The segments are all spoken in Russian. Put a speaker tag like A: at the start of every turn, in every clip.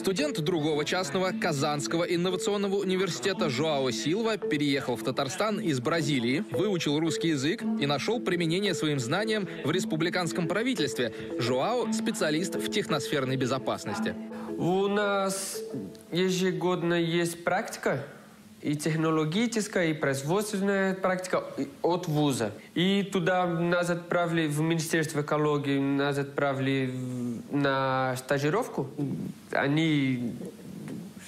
A: Студент другого частного Казанского инновационного университета Жоао Силва переехал в Татарстан из Бразилии, выучил русский язык и нашел применение своим знаниям в республиканском правительстве. Жоао – специалист в техносферной безопасности.
B: У нас ежегодно есть практика, и технологическая, и производственная практика от вуза. И туда нас отправили в Министерство экологии, нас отправили на стажировку. Они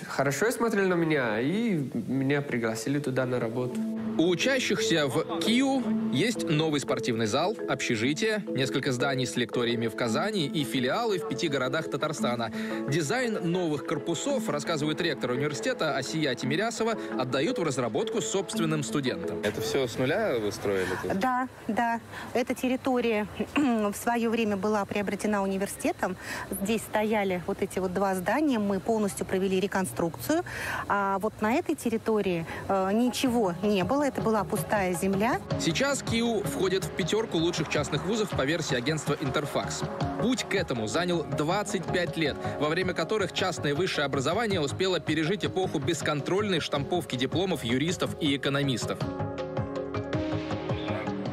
B: хорошо смотрели на меня, и меня пригласили туда на работу.
A: У учащихся в КИУ есть новый спортивный зал, общежитие, несколько зданий с лекториями в Казани и филиалы в пяти городах Татарстана. Дизайн новых корпусов, рассказывает ректор университета Асия Тимирясова, отдают в разработку собственным студентам.
C: Это все с нуля вы строили? Тут?
D: Да, да. Эта территория в свое время была приобретена университетом. Здесь стояли вот эти вот два здания. Мы полностью провели реконструкцию. А вот на этой территории э, ничего не было. Это была пустая земля.
A: Сейчас КИУ входит в пятерку лучших частных вузов по версии агентства «Интерфакс». Путь к этому занял 25 лет, во время которых частное высшее образование успело пережить эпоху бесконтрольной штамповки дипломов юристов и экономистов.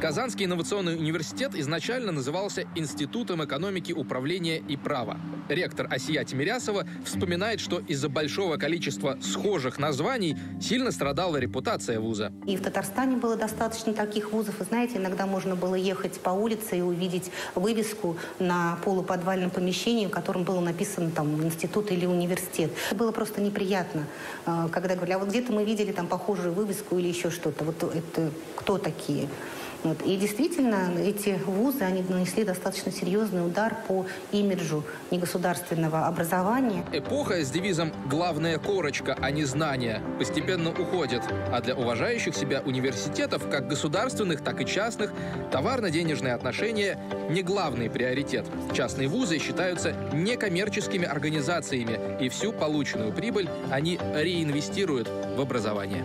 A: Казанский инновационный университет изначально назывался Институтом экономики, управления и права. Ректор Асия Тимирясова вспоминает, что из-за большого количества схожих названий сильно страдала репутация вуза.
D: И в Татарстане было достаточно таких вузов. Вы знаете, иногда можно было ехать по улице и увидеть вывеску на полуподвальном помещении, в котором было написано там институт или университет. Было просто неприятно, э, когда говорили, а вот где-то мы видели там похожую вывеску или еще что-то. Вот это кто такие? Вот. И действительно, эти вузы, они нанесли достаточно серьезный удар по имиджу негосударственного образования.
A: Эпоха с девизом «главная корочка, а не знание» постепенно уходит. А для уважающих себя университетов, как государственных, так и частных, товарно-денежные отношения не главный приоритет. Частные вузы считаются некоммерческими организациями, и всю полученную прибыль они реинвестируют в образование.